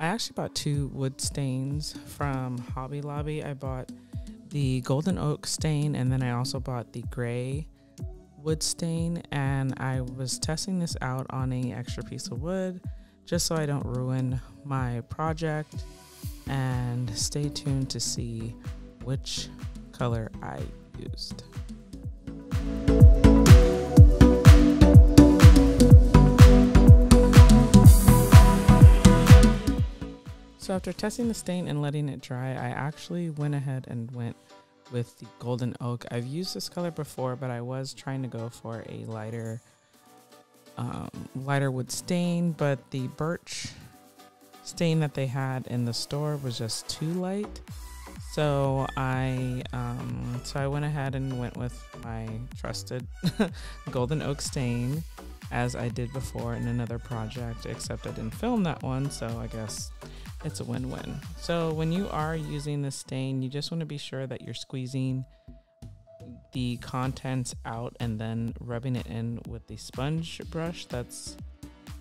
I actually bought two wood stains from Hobby Lobby. I bought the golden oak stain and then I also bought the gray wood stain and I was testing this out on a extra piece of wood just so I don't ruin my project and stay tuned to see which color I used. So after testing the stain and letting it dry, I actually went ahead and went with the golden oak. I've used this color before, but I was trying to go for a lighter um, lighter wood stain, but the birch stain that they had in the store was just too light. So I um, so I went ahead and went with my trusted golden oak stain as I did before in another project, except I didn't film that one, so I guess it's a win-win. So when you are using the stain, you just want to be sure that you're squeezing the contents out and then rubbing it in with the sponge brush that's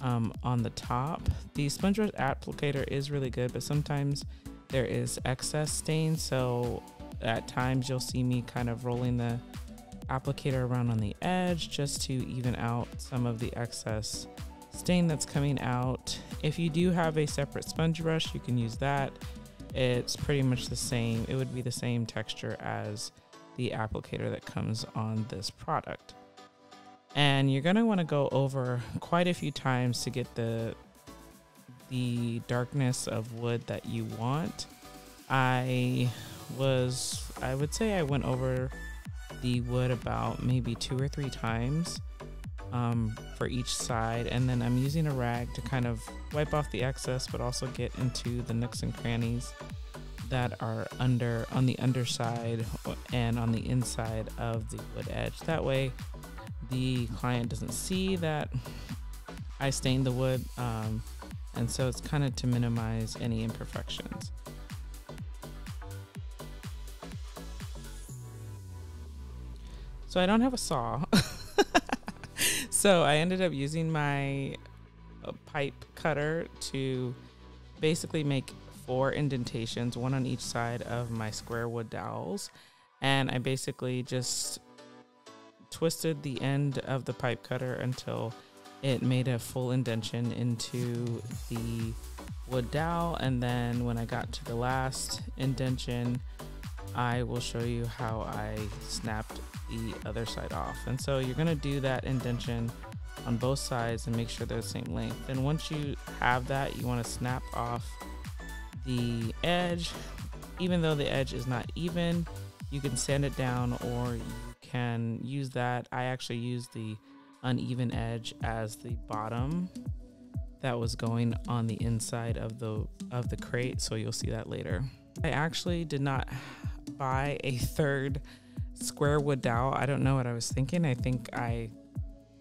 um, on the top. The sponge brush applicator is really good, but sometimes there is excess stain. So at times you'll see me kind of rolling the applicator around on the edge just to even out some of the excess stain that's coming out. If you do have a separate sponge brush, you can use that. It's pretty much the same. It would be the same texture as the applicator that comes on this product. And you're going to want to go over quite a few times to get the the darkness of wood that you want. I was I would say I went over the wood about maybe two or three times um, for each side. And then I'm using a rag to kind of wipe off the excess, but also get into the nooks and crannies that are under on the underside and on the inside of the wood edge. That way, the client doesn't see that I stained the wood, um, and so it's kind of to minimize any imperfections. So I don't have a saw. So I ended up using my uh, pipe cutter to basically make four indentations, one on each side of my square wood dowels. And I basically just twisted the end of the pipe cutter until it made a full indentation into the wood dowel. And then when I got to the last indentation, I will show you how I snapped the other side off. And so you're gonna do that indentation on both sides and make sure they're the same length. And once you have that, you wanna snap off the edge. Even though the edge is not even, you can sand it down or you can use that. I actually use the uneven edge as the bottom that was going on the inside of the of the crate so you'll see that later i actually did not buy a third square wood dowel. I don't know what I was thinking. I think I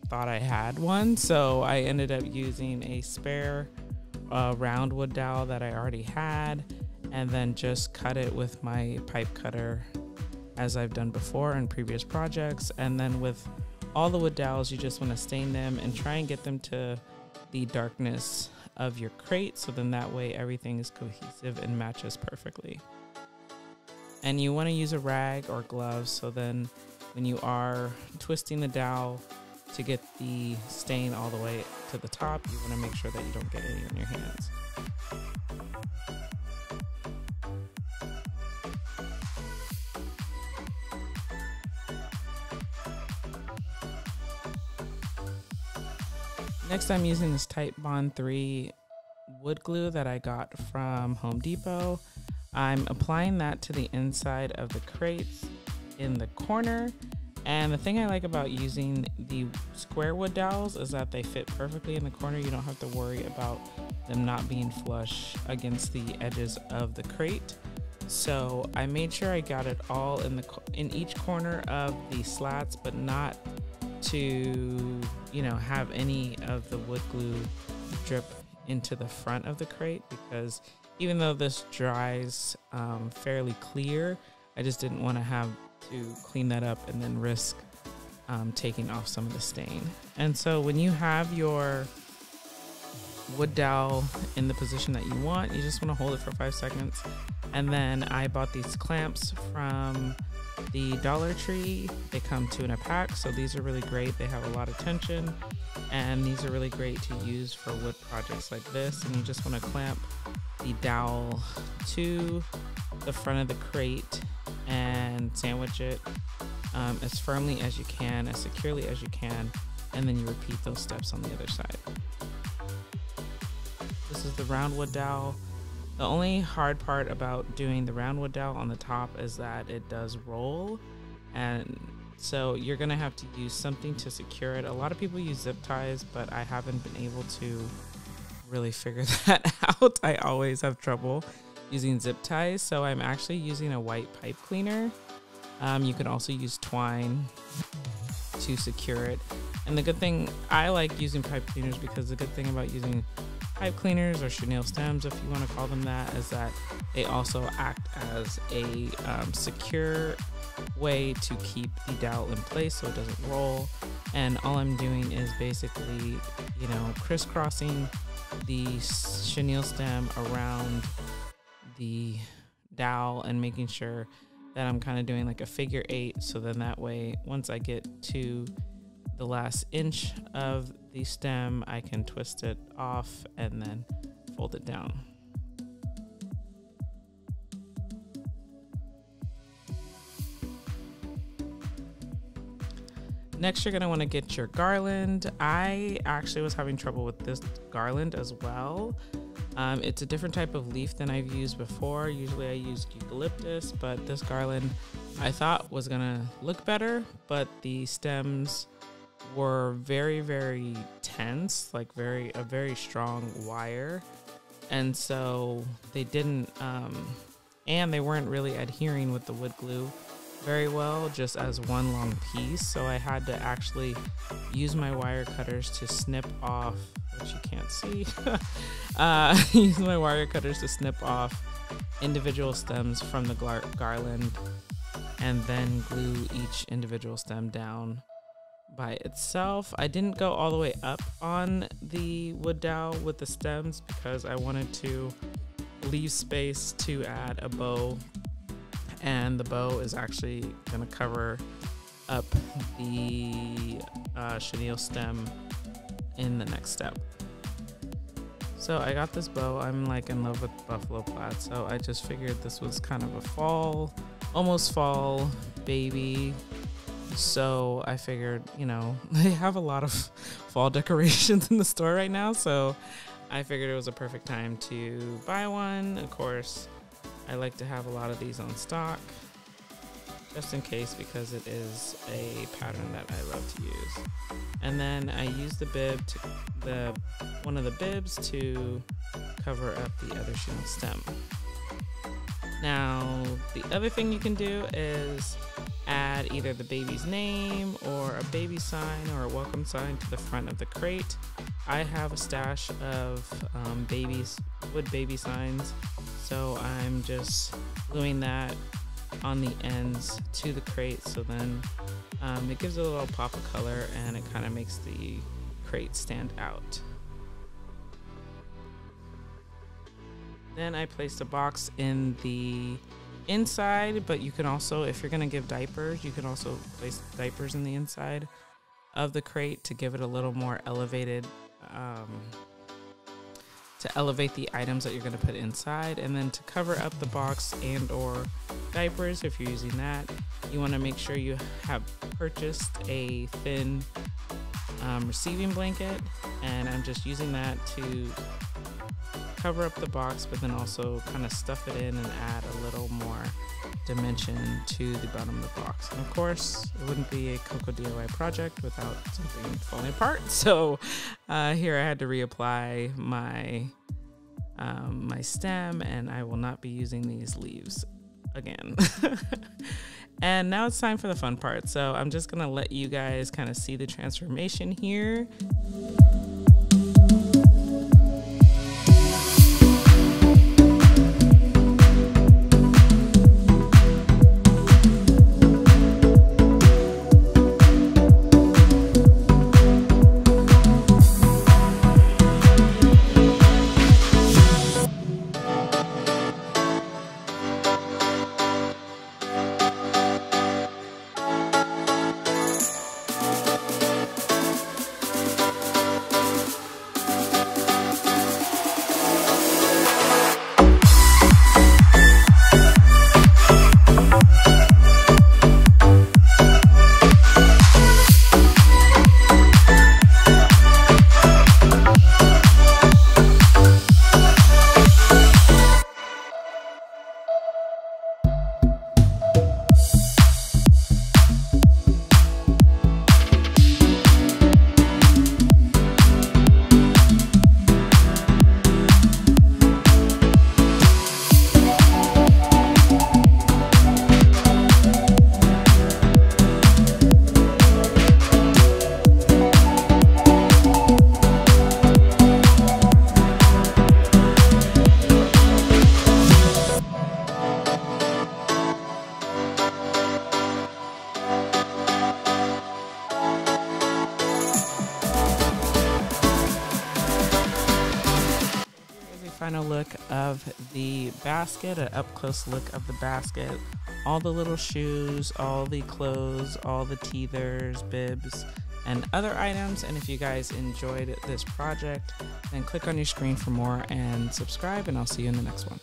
thought I had one, so I ended up using a spare uh, round wood dowel that I already had, and then just cut it with my pipe cutter, as I've done before in previous projects. And then with all the wood dowels, you just want to stain them and try and get them to the darkness of your crate, so then that way everything is cohesive and matches perfectly and you want to use a rag or gloves so then when you are twisting the dowel to get the stain all the way to the top you want to make sure that you don't get any on your hands Next, I'm using this Titebond 3 wood glue that I got from Home Depot. I'm applying that to the inside of the crates in the corner. And the thing I like about using the square wood dowels is that they fit perfectly in the corner. You don't have to worry about them not being flush against the edges of the crate. So I made sure I got it all in the in each corner of the slats, but not to you know have any of the wood glue drip into the front of the crate because even though this dries um, fairly clear, I just didn't want to have to clean that up and then risk um, taking off some of the stain. And so when you have your wood dowel in the position that you want. You just want to hold it for five seconds. And then I bought these clamps from the Dollar Tree. They come two in a pack, so these are really great. They have a lot of tension, and these are really great to use for wood projects like this. And you just want to clamp the dowel to the front of the crate and sandwich it um, as firmly as you can, as securely as you can, and then you repeat those steps on the other side. This is the roundwood dowel. The only hard part about doing the roundwood dowel on the top is that it does roll, and so you're gonna have to use something to secure it. A lot of people use zip ties, but I haven't been able to really figure that out. I always have trouble using zip ties, so I'm actually using a white pipe cleaner. Um, you can also use twine to secure it. And the good thing, I like using pipe cleaners because the good thing about using pipe cleaners or chenille stems, if you want to call them that, is that they also act as a um, secure way to keep the dowel in place so it doesn't roll. And all I'm doing is basically, you know, crisscrossing the chenille stem around the dowel and making sure that I'm kind of doing like a figure eight. So then that way, once I get to the last inch of the stem, I can twist it off and then fold it down. Next, you're gonna wanna get your garland. I actually was having trouble with this garland as well. Um, it's a different type of leaf than I've used before. Usually I use eucalyptus, but this garland I thought was gonna look better, but the stems were very, very tense, like very a very strong wire, and so they didn't, um, and they weren't really adhering with the wood glue very well, just as one long piece. So I had to actually use my wire cutters to snip off which you can't see. uh, use my wire cutters to snip off individual stems from the gar- garland and then glue each individual stem down by itself. I didn't go all the way up on the wood dowel with the stems because I wanted to leave space to add a bow and the bow is actually going to cover up the uh, chenille stem in the next step. So I got this bow. I'm like in love with buffalo plaid. So I just figured this was kind of a fall, almost fall baby. So I figured, you know, they have a lot of fall decorations in the store right now. So I figured it was a perfect time to buy one. Of course, I like to have a lot of these on stock just in case because it is a pattern that I love to use. And then I use the bib to the one of the bibs to cover up the other chenille stem. Now, the other thing you can do is add either the baby's name or a baby sign or a welcome sign to the front of the crate. I have a stash of um, babies, wood baby signs, so I'm just gluing that on the ends to the crate so then um, it gives it a little pop of color and it kind of makes the crate stand out. Then I placed a box in the inside, but you can also, if you're gonna give diapers, you can also place diapers in the inside of the crate to give it a little more elevated um, to elevate the items that you're going to put inside and then to cover up the box and or diapers if you're using that you want to make sure you have purchased a thin um, receiving blanket and I'm just using that to cover up the box but then also kind of stuff it in and add a little more dimension to the bottom of the box. And of course, it wouldn't be a Koko DIY project without something falling apart. So uh, here I had to reapply my um, my stem, and I will not be using these leaves again. and now it's time for the fun part. So I'm just gonna let you guys kind of see the transformation here. Look of the basket, an up close look of the basket, all the little shoes, all the clothes, all the teethers, bibs, and other items. And if you guys enjoyed this project, then click on your screen for more and subscribe, and I'll see you in the next one.